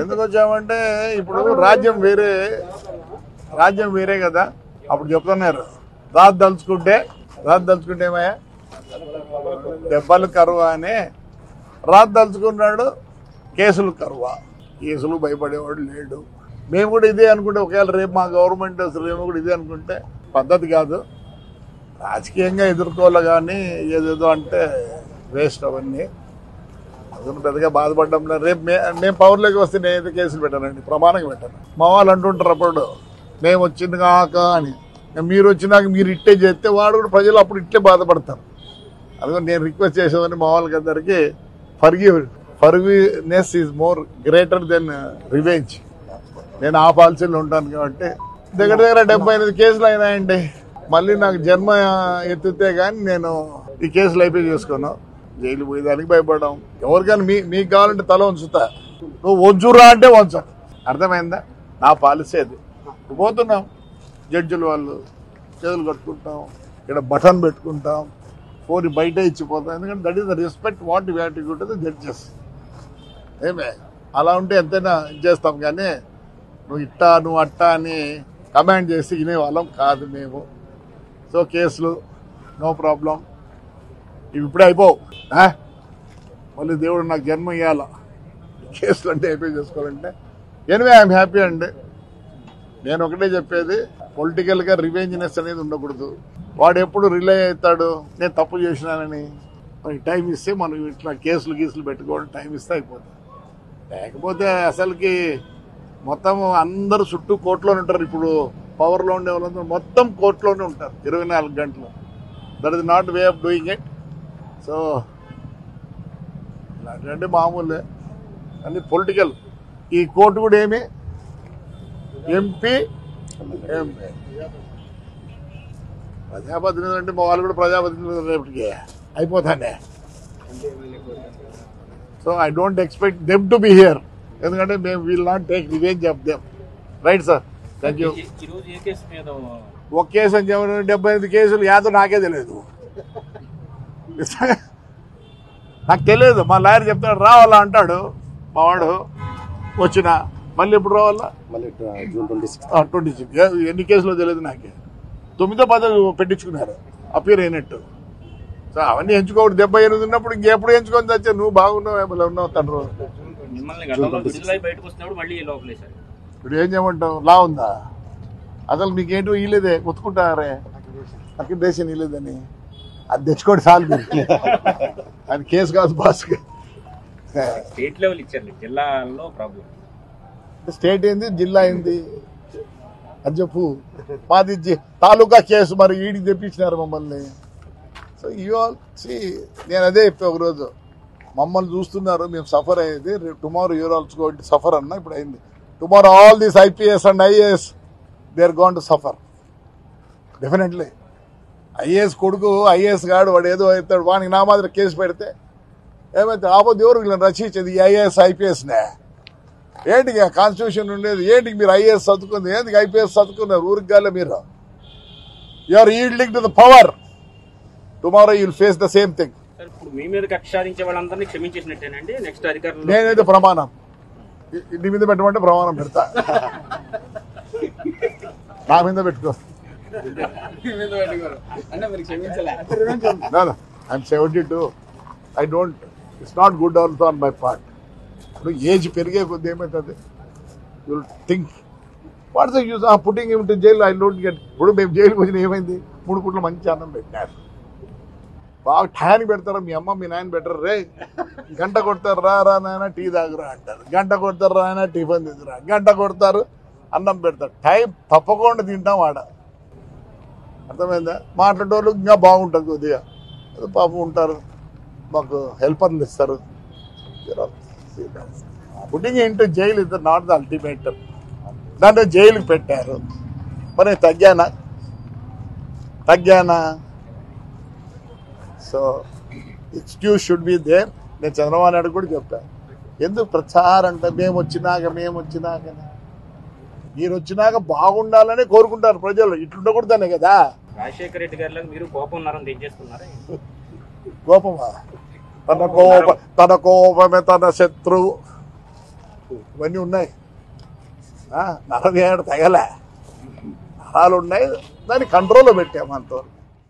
ఎందుకు వచ్చామంటే ఇప్పుడు రాజ్యం వేరే రాజ్యం వేరే కదా. అప్పుడు చెప్తున్నారు రాజు దలుచుకుంటే రాజు దలుచుకుంటే ఏమయ్యా? దెబ్బలు కరువా అని. రాజు దలుచుకున్నాడు కేసులు కరువా. కేసులు భయపడేవాడు లేడు. మేము కూడా ఇదే అనుకుంటే ఒకవేళ రేపు మా గవర్నమెంట్ అసలు మేము కూడా ఇదే అనుకుంటే పద్ధతి కాదు. రాజకీయంగా ఎదుర్కోవాలి కానీ ఏదేదో అంటే వేస్ట్ అవన్నీ. అందుకని పెద్దగా బాధపడ్డం రేపు మే మేము పవర్లోకి వస్తే నేనైతే కేసులు పెట్టానండి ప్రమాణంగా పెట్టాను. మా వాళ్ళు అంటుంటారు అప్పుడు మేము వచ్చింది కాక అని. మీరు వచ్చినాక మీరు ఇట్టే చేస్తే వాడు కూడా ప్రజలు అప్పుడు ఇట్లే బాధపడతారు. అందుకని నేను రిక్వెస్ట్ చేసేదని మా వాళ్ళకి అందరికీ ఫర్గి forgiveness is more greater than revenge నేను ఆ పాలసీలో ఉంటాను కాబట్టి దగ్గర దగ్గర డెబ్బై ఎనిమిది కేసులు అయినాయండి. మళ్ళీ నాకు జన్మ ఎత్తితే కానీ నేను ఈ కేసులు అయిపోయి చేసుకున్నాను జైలు పోయేదానికి భయపడడం. ఎవరికైనా మీ మీకు కావాలంటే తల ఉంచుతా నువ్వు వంచురా అంటే వంచు. అర్థమైందా? నా పాలసీ అది. పోతున్నాం జడ్జిల వాళ్ళు చేతులు కట్టుకుంటాం. ఇక్కడ బటన్ పెట్టుకుంటాం. ఫోన్ బయట ఇచ్చిపోతాం. ఎందుకంటే that is the respect what you the judges. ఏమే? అలా ఉంటే ఎంతైనా చేస్తాం. కానీ నువ్వు ఇట్టా నువ్వు అట్టా అని కమాండ్ చేసి వినేవాళ్ళం కాదు మేము. సో కేసులు నో ప్రాబ్లం. ఇవి ఇప్పుడే అయిపోవు. మళ్ళీ దేవుడు నాకు జన్మ ఇవ్వాల కేసులు అంటే అయిపోయి చేసుకోవాలంటే? ఎనివే ఐఎమ్ హ్యాపీ అండి. నేను ఒకటే చెప్పేది పొలిటికల్గా రివెంజ్నెస్ అనేది ఉండకూడదు. వాడు ఎప్పుడు రిలే అవుతాడు? నేను తప్పు చేసినానని. మనకి టైం ఇస్తే మనం ఇట్లా కేసులు గీసులు పెట్టుకోవడం టైం ఇస్తే అయిపోతుంది. లేకపోతే అసలుకి మొత్తం అందరూ చుట్టూ కోర్టులోనే ఉంటారు. ఇప్పుడు పవర్లో ఉండే వాళ్ళందరూ మొత్తం కోర్టులోనే ఉంటారు. ఇరవై నాలుగు గంటలు. That is not way of doing it. So ఇలాంటివంటే మామూలే. అన్ని పొలిటికల్ ఈ కోర్టు కూడా ఏమి? ఎంపీ ఎంపీ ప్రజాప్రతినిధులు అంటే మా వాళ్ళు కూడా ప్రజాప్రతినిధులు రేపటికి. అయిపోతానే. So I don't expect them to be here ఎందుకంటే మేము will not take revenge of them right sir thank you ఒక కేసు అని చెప్పిన డెబ్బై ఐదు కేసులు యాదో నాకే తెలియదు నాకు తెలియదు మా లాయర్ చెప్తాడు రావాలా? అంటాడు మా వాడు. వచ్చిన. మళ్ళీ ఎప్పుడు రావాలా? మళ్ళీ June twenty six twenty six ఎన్ని కేసులో తెలియదు నాకే. తొమ్మిదో పదో పెట్టించుకున్నారు. అపీర్ అయినట్టు. సో అవన్నీ ఎంచుకోకూడదు. డెబ్బై ఎనిమిది ఉన్నప్పుడు ఇంకెప్పుడు ఎంచుకొని వచ్చా నువ్వు బాగున్నావు? ఏమైనా ఉన్నావు తండ్రి? ఇప్పుడు ఏం చేయమంటావు? లా ఉందా? అసలు మీకేంటో ఇలేదే కొట్టుకుంటారే అక్రిడేషన్ ఇలేదని అది తెచ్చుకోండి చాలు మీరు. అది కేసు కాదు బాస్ స్టేట్ లెవెల్ ఇచ్చారు జిల్లాలో ప్రాబ్లం స్టేట్ ఏంది జిల్లా ఏంది? అది చెప్పు. మాది తాలూకా కేసు మరి ఈడికి తెప్పించినారు మమ్మల్ని. సో ఇవాళ నేను అదే చెప్పా ఒకరోజు. మమ్మల్ని చూస్తున్నారు మేము సఫర్ అయ్యేది. టుమారో యూర్ ఆల్సో సఫర్ అన్న ఇప్పుడు అయింది. Tomorrow all these IPS and IAS they are gone to suffer definitely IAS కొడుకు ఐఏఎస్ గాడు వాడు ఏదో అవుతాడు వానికి నా మాదిరి కేసు పెడితే. ఏమైతే ఆపద ఎవరు వీళ్ళని రచించేది ఐఏఎస్ ఐపీఎస్నే ఏంటికి కాన్స్టిట్యూషన్ ఉండేది? ఏంటికి మీరు ఐఏఎస్ చదువుకుంది? ఏంటికి ఐపీఎస్ చదువుకున్నారు? ఊరికి గాలే మీరు. You're yielding to the power tomorrow you'll face the same thing నేనైతే ప్రమాణం. ఇంటి మీద పెట్టమంటే ప్రమాణం పెడతా. నా మీద పెట్టుకో. I'm seventy two I don't it's not good also on my part ఇప్పుడు ఏజ్ పెరిగే కొద్ది ఏమవుతుంది you'll think what's the use uh putting ఏమిటి జైలు ఐ డోంట్ గెట్ ఇప్పుడు మేము జైలుకి వచ్చిన ఏమైంది? మూడు పుట్ల మంచి అన్నం పెట్టినారు బాగా టయానికి పెడతారా? మీ అమ్మ మీ నాయన బెటర్ రే. గంట కొడతారు రా రా నాయన టీ తాగురా అంటారు. గంట కొడతారు రా నాయన టిఫిన్ తీసుకురా గంట కొడతారు అన్నం పెడతారు. టైం తప్పకుండా తింటాం వాడ అర్థమైందా? మాట్లాడేటోళ్ళు ఇంకా బాగుంటుంది కొద్దిగా. పాపం ఉంటారు. మాకు హెల్పర్లు ఇస్తారు putting into jail is not the ultimate దాంట్లో జైలుకి పెట్టారు. మరి తగ్గానా? తగ్గానా? So excuse should be there నేను చంద్రబాబు నాయుడు కూడా చెప్పాను ఎందుకు ప్రచారం అంటే మేము వచ్చినాక మేము వచ్చినాకనే? మీరు వచ్చినాక బాగుండాలని కోరుకుంటారు ప్రజలు. ఇట్లుండకూడదనే కదా. రాజశేఖర రెడ్డి గారిలో మీరు కోపం ఉన్నారని తెచ్చేసుకున్నారా కోపమా? తన కోప తన కోపమే తన శత్రువు ఇవన్నీ ఉన్నాయి. ఆ, నరం ఏడు తగలే. ఉన్నాయి దాన్ని కంట్రోల్లో పెట్టాము అంతవరకు.